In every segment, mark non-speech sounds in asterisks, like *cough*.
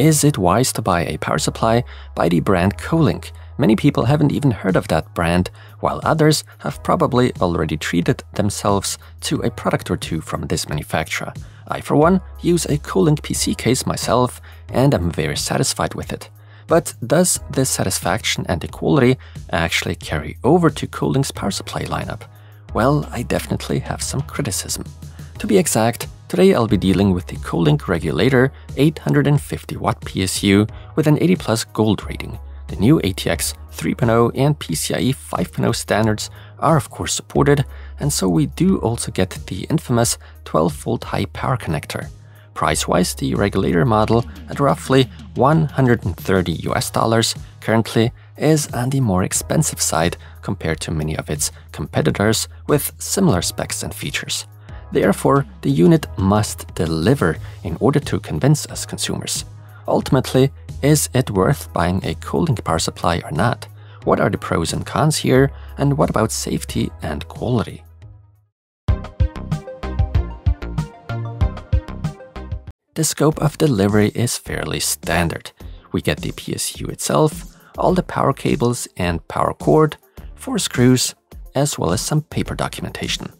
Is it wise to buy a power supply by the brand Kolink? Many people haven't even heard of that brand, while others have probably already treated themselves to a product or two from this manufacturer. I, for one, use a Kolink PC case myself and am very satisfied with it. But does this satisfaction and the quality actually carry over to Kolink's power supply lineup? Well, I definitely have some criticism. To be exact, today I'll be dealing with the Kolink Regulator 850 watt PSU with an 80 plus gold rating. The new ATX 3.0 and PCIe 5.0 standards are of course supported, and so we do also get the infamous 12 volt high power connector. Price-wise, the regulator model at roughly 130 US dollars currently is on the more expensive side compared to many of its competitors with similar specs and features. Therefore, the unit must deliver in order to convince us consumers. Ultimately, is it worth buying a Kolink power supply or not? What are the pros and cons here, and what about safety and quality? The scope of delivery is fairly standard. We get the PSU itself, all the power cables and power cord, four screws, as well as some paper documentation.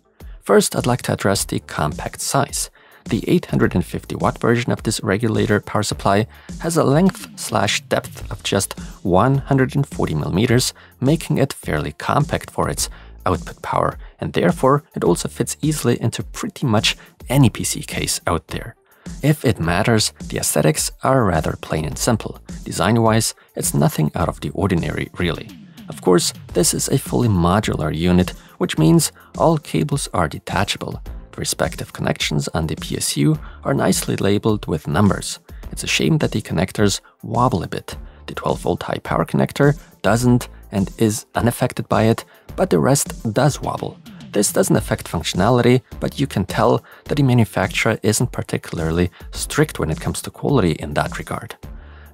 First, I'd like to address the compact size. The 850 watt version of this regulator power supply has a length slash depth of just 140 millimeters, making it fairly compact for its output power, and therefore it also fits easily into pretty much any PC case out there. If it matters, the aesthetics are rather plain and simple. Design-wise, it's nothing out of the ordinary, really. Of course, this is a fully modular unit, which means all cables are detachable. The respective connections on the PSU are nicely labeled with numbers. It's a shame that the connectors wobble a bit. The 12-volt high power connector doesn't and is unaffected by it, but the rest does wobble. This doesn't affect functionality, but you can tell that the manufacturer isn't particularly strict when it comes to quality in that regard.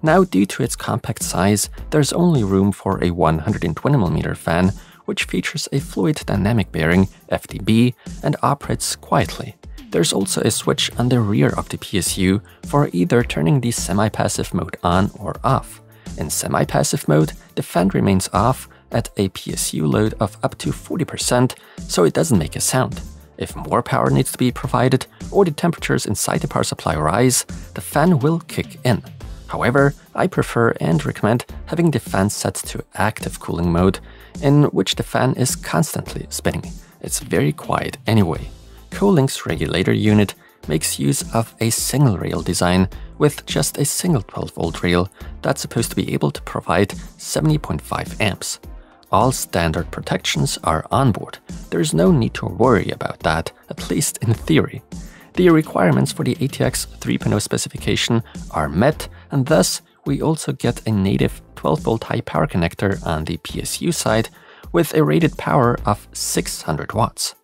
Now, due to its compact size, there's only room for a 120mm fan, which features a fluid dynamic bearing, FDB, and operates quietly. There's also a switch on the rear of the PSU for either turning the semi-passive mode on or off. In semi-passive mode, the fan remains off at a PSU load of up to 40%, so it doesn't make a sound. If more power needs to be provided or the temperatures inside the power supply rise, the fan will kick in. However, I prefer and recommend having the fan set to active cooling mode, in which the fan is constantly spinning. It's very quiet anyway. Kolink's regulator unit makes use of a single rail design with just a single 12 volt rail that's supposed to be able to provide 70.5 amps. All standard protections are on board. There's no need to worry about that, at least in theory. The requirements for the ATX 3.0 specification are met, and thus we also get a native 12V high power connector on the PSU side with a rated power of 600 watts.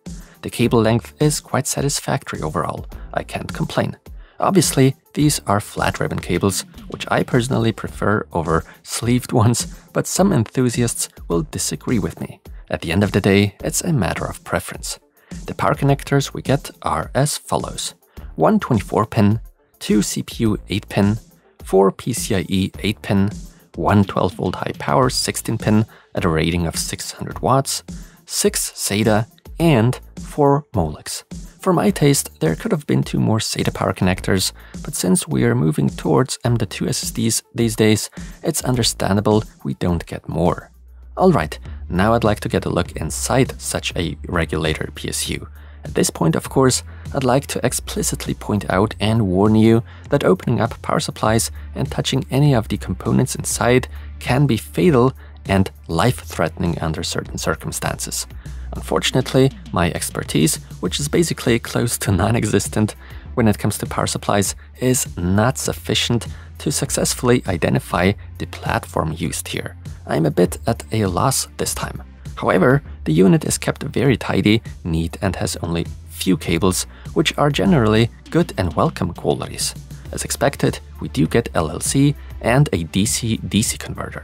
The cable length is quite satisfactory overall, I can't complain. Obviously, these are flat ribbon cables, which I personally prefer over sleeved *laughs* ones, but some enthusiasts will disagree with me. At the end of the day, it's a matter of preference. The power connectors we get are as follows. One 24 pin, two CPU 8 pin, 4 PCIe 8-pin, one 12-volt high-power 16-pin at a rating of 600 watts, 6 SATA, and 4 Molex. For my taste, there could have been two more SATA power connectors, but since we are moving towards M.2 SSDs these days, it's understandable we don't get more. Alright, now I'd like to get a look inside such a regulator PSU, at this point, of course, I'd like to explicitly point out and warn you that opening up power supplies and touching any of the components inside can be fatal and life-threatening under certain circumstances. Unfortunately, my expertise, which is basically close to non-existent when it comes to power supplies, is not sufficient to successfully identify the platform used here. I'm a bit at a loss this time. However, the unit is kept very tidy, neat and has only few cables, which are generally good and welcome qualities. As expected, we do get LLC and a DC-DC converter.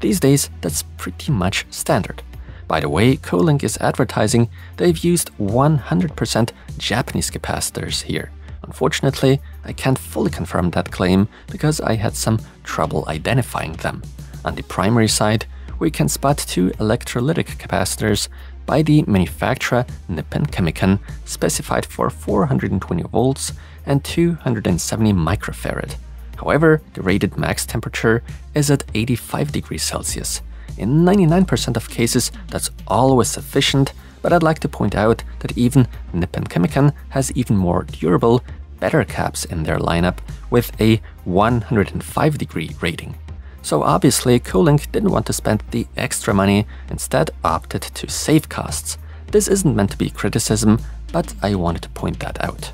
These days, that's pretty much standard. By the way, Kolink is advertising they've used 100% Japanese capacitors here. Unfortunately, I can't fully confirm that claim because I had some trouble identifying them. On the primary side, we can spot two electrolytic capacitors by the manufacturer Nippon Chemi-Con specified for 420 volts and 270 microfarad. However, the rated max temperature is at 85 degrees Celsius. In 99% of cases, that's always sufficient, but I'd like to point out that even Nippon Chemi-Con has even more durable, better caps in their lineup with a 105 degree rating. So obviously, Kolink didn't want to spend the extra money, instead opted to save costs. This isn't meant to be criticism, but I wanted to point that out.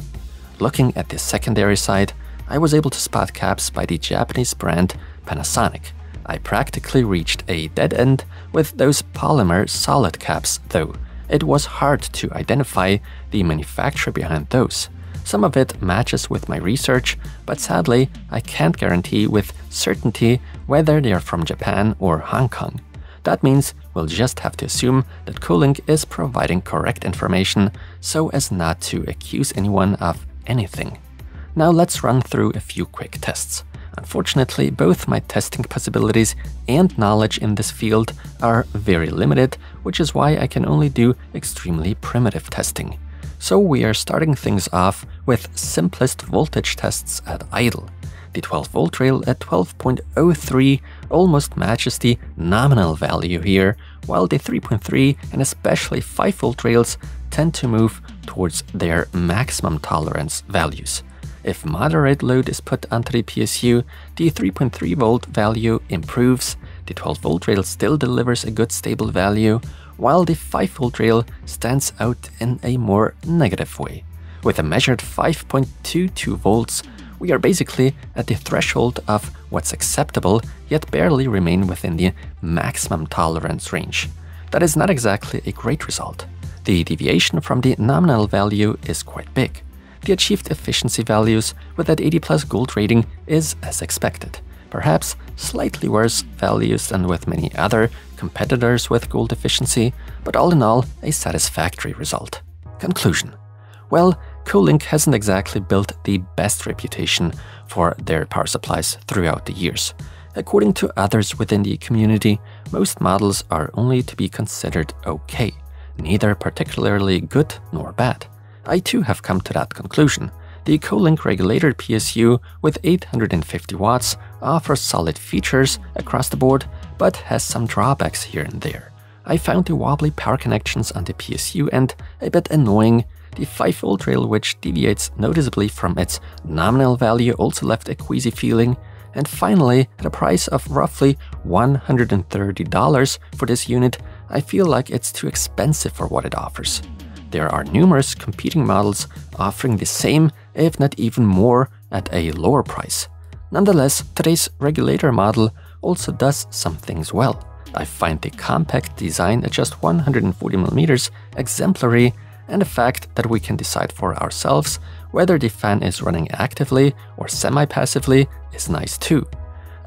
Looking at the secondary side, I was able to spot caps by the Japanese brand Panasonic. I practically reached a dead end with those polymer solid caps, though. It was hard to identify the manufacturer behind those. Some of it matches with my research, but sadly, I can't guarantee with certainty whether they are from Japan or Hong Kong. That means we'll just have to assume that Kolink is providing correct information so as not to accuse anyone of anything. Now let's run through a few quick tests. Unfortunately, both my testing possibilities and knowledge in this field are very limited, which is why I can only do extremely primitive testing. So we are starting things off with simplest voltage tests at idle. The 12 volt rail at 12.03 almost matches the nominal value here, while the 3.3 and especially 5 volt rails tend to move towards their maximum tolerance values. If moderate load is put onto the PSU, the 3.3 volt value improves, the 12 volt rail still delivers a good stable value, while the 5 volt rail stands out in a more negative way. With a measured 5.22 volts, we are basically at the threshold of what's acceptable, yet barely remain within the maximum tolerance range. That is not exactly a great result. The deviation from the nominal value is quite big. The achieved efficiency values with that 80 plus gold rating is as expected perhaps slightly worse values than with many other competitors with gold efficiency, but all in all, a satisfactory result. Conclusion Well, Kolink hasn't exactly built the best reputation for their power supplies throughout the years. According to others within the community, most models are only to be considered okay, neither particularly good nor bad. I too have come to that conclusion, the Kolink regulator PSU with 850 watts offers solid features across the board, but has some drawbacks here and there. I found the wobbly power connections on the PSU and, a bit annoying. The 5 volt rail which deviates noticeably from its nominal value also left a queasy feeling. And finally, at a price of roughly $130 for this unit, I feel like it's too expensive for what it offers. There are numerous competing models offering the same, if not even more, at a lower price. Nonetheless, today's regulator model also does some things well. I find the compact design at just 140mm exemplary, and the fact that we can decide for ourselves whether the fan is running actively or semi-passively is nice too.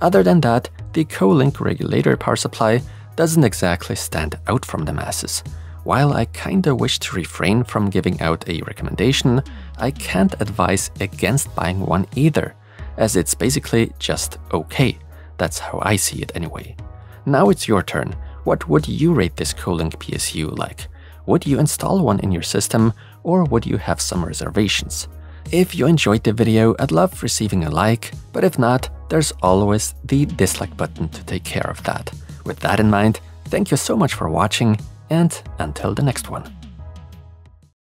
Other than that, the Kolink regulator power supply doesn't exactly stand out from the masses. While I kinda wish to refrain from giving out a recommendation, I can't advise against buying one either, as it's basically just okay. That's how I see it anyway. Now it's your turn. What would you rate this Kolink PSU like? Would you install one in your system, or would you have some reservations? If you enjoyed the video, I'd love receiving a like, but if not, there's always the dislike button to take care of that. With that in mind, thank you so much for watching, and until the next one.